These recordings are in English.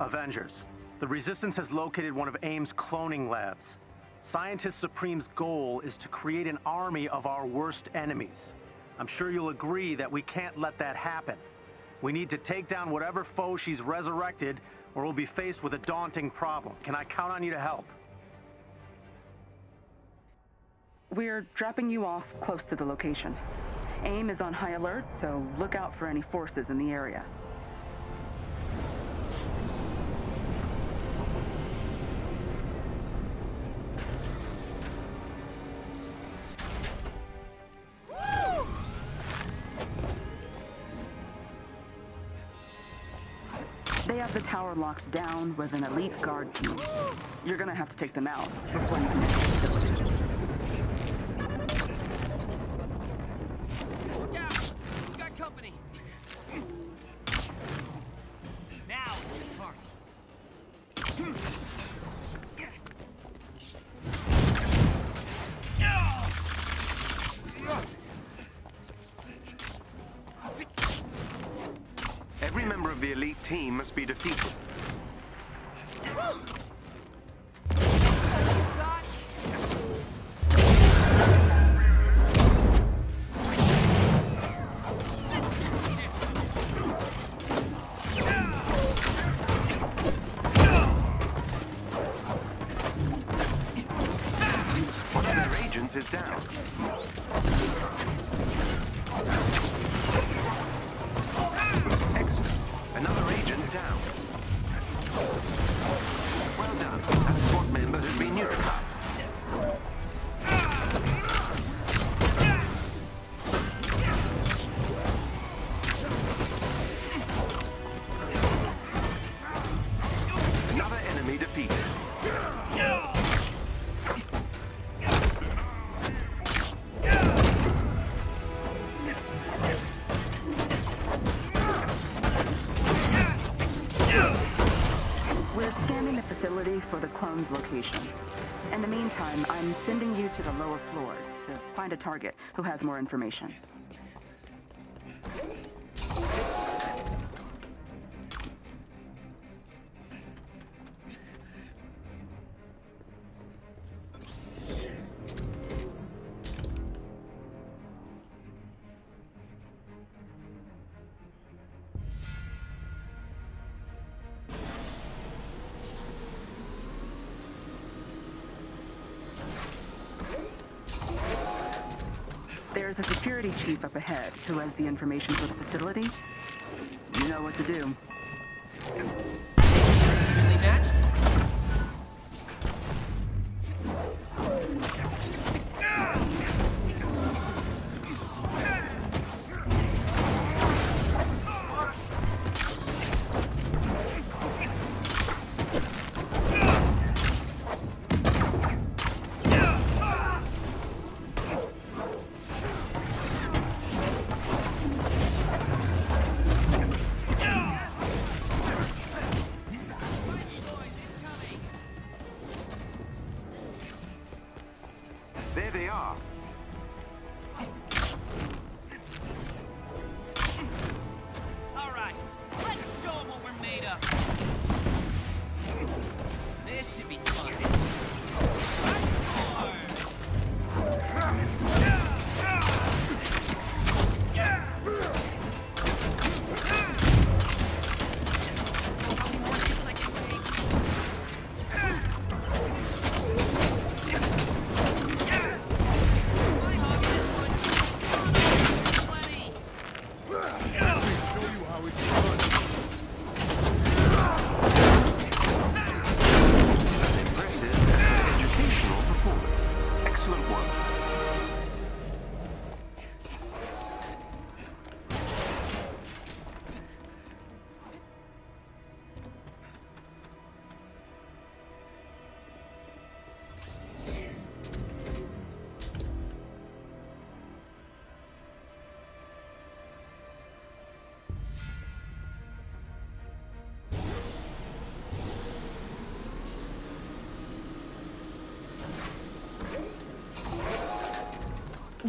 Avengers. The Resistance has located one of AIM's cloning labs. Scientist Supreme's goal is to create an army of our worst enemies. I'm sure you'll agree that we can't let that happen. We need to take down whatever foe she's resurrected, or we'll be faced with a daunting problem. Can I count on you to help? We're dropping you off close to the location. AIM is on high alert, so look out for any forces in the area. Have the tower locked down with an elite guard team. You're gonna have to take them out before you can. Look out! We got company! Member of the elite team must be defeated. Location. In the meantime, I'm sending you to the lower floors to find a target who has more information. There's a security chief up ahead who has the information for the facility. You know what to do. Matched? There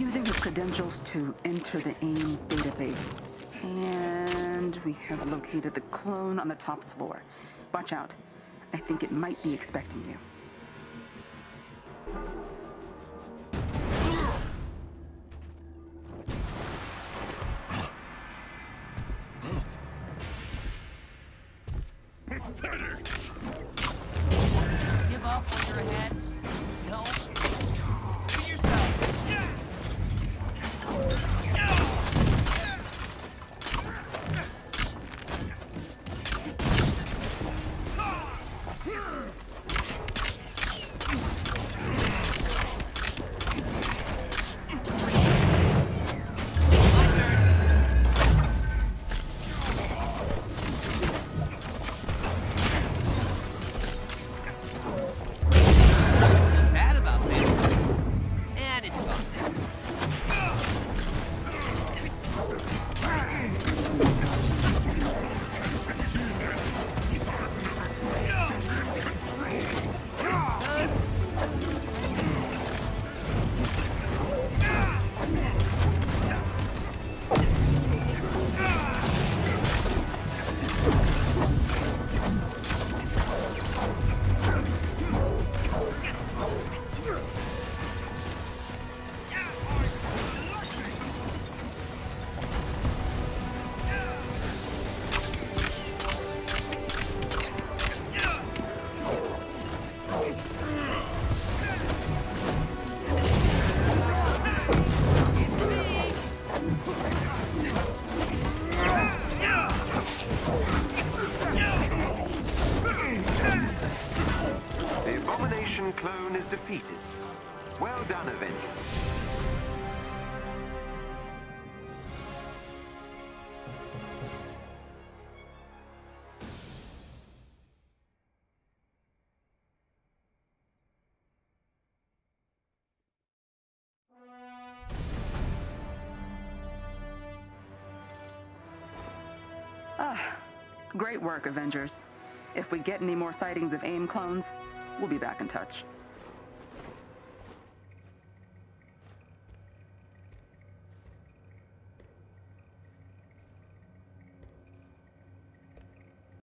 Using the credentials to enter the AIM database. And we have located the clone on the top floor. Watch out. I think it might be expecting you. Pathetic! Give up when you're ahead? Abomination clone is defeated. Well done, Avengers. Ah, great work, Avengers. If we get any more sightings of AIM clones, we'll be back in touch.